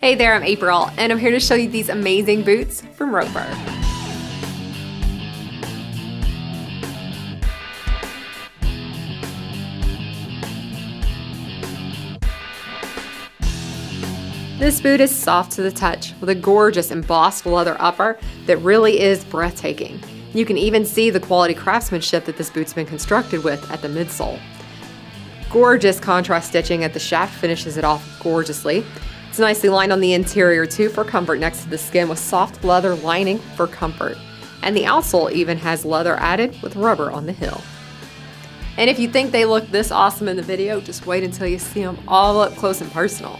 Hey there, I'm April, and I'm here to show you these amazing boots from Roper. This boot is soft to the touch with a gorgeous embossed leather upper that really is breathtaking. You can even see the quality craftsmanship that this boot's been constructed with at the midsole. Gorgeous contrast stitching at the shaft finishes it off gorgeously, it's nicely lined on the interior too for comfort next to the skin with soft leather lining for comfort. And the outsole even has leather added with rubber on the heel. And if you think they look this awesome in the video, just wait until you see them all up close and personal.